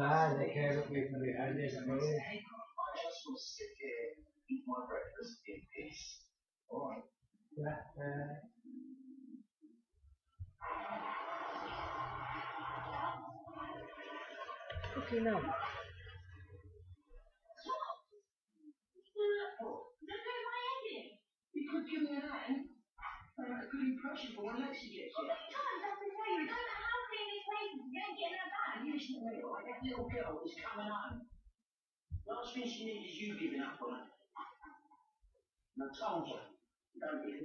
Ah, they care what people behind this move. I just will sit here, and eat my breakfast in peace. Alright. Yeah, uh, fucking hell. You could give me a hand. I make you. You listen to all right? That little girl is coming home. Last thing she needs is you giving up on her. And I told her, don't be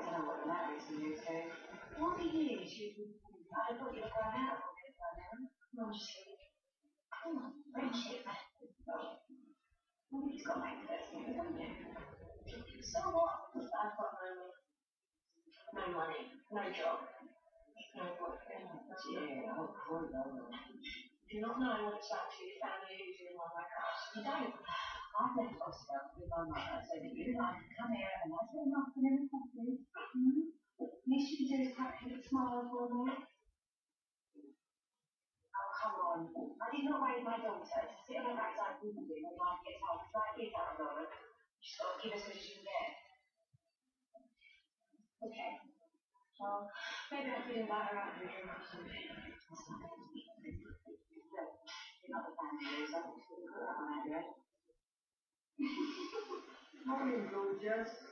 don't know what with you do I thought you were going out for it by now. No, I'm just kidding. On, friendship. So what? I've got no, no money, no job, no boyfriend. Yeah, I'll. Do not know what it's like to be family like us? You don't. I've left with my so that you I can come here and. Mm-hmm. Least you do for me. I did not raise my daughter to sit on her backside you when life gets hard. That is our daughter. She's got to give us what she can get. Okay. Well, maybe I could invite her out for a drink or something. Not the family that on that yet. Morning, gorgeous.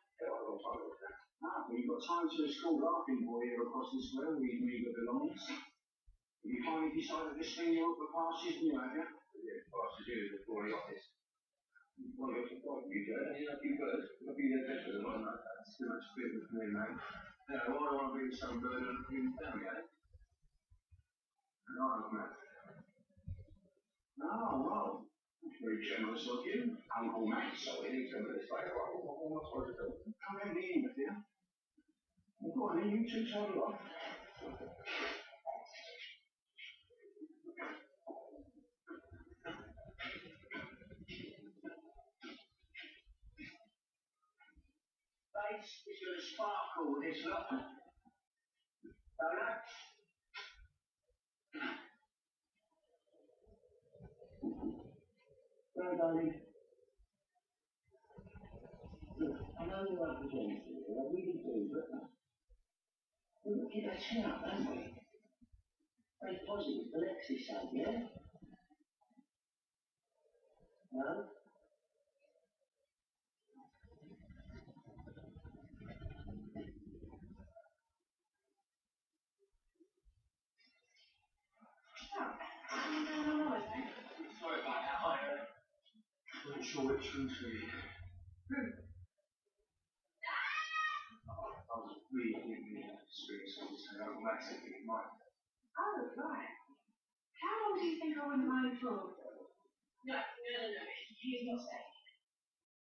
I've got time for that. But you've got time to school laughing boy here across this square with his meagre belongings. Have you finally decided this thing you're up the past is new, have you? Yeah, is new before the office. Well, you're supporting you, Joe. You few words. I'll be there better than one. That's too much business for me, mate. Yeah, well, I want to bring some burden on the human family, eh? No, Matt. Oh, well. Very generous you. Uncle Matt, so to this way. Well, what to do? Come in the in with you. Well, go on, you two tell you off. Face is going to sparkle with this lot. Donut. Look, I know like the James here, I really do, but we've got to get up, haven't we? Very positive, for Lexi's sake, yeah? No? Sorry about that. I uh, wasn't sure which room to. I was really thinking the experience of this and Uncle Matt said it. Oh, right. How long do you think I went away for? No, no, no, no. He's not saying.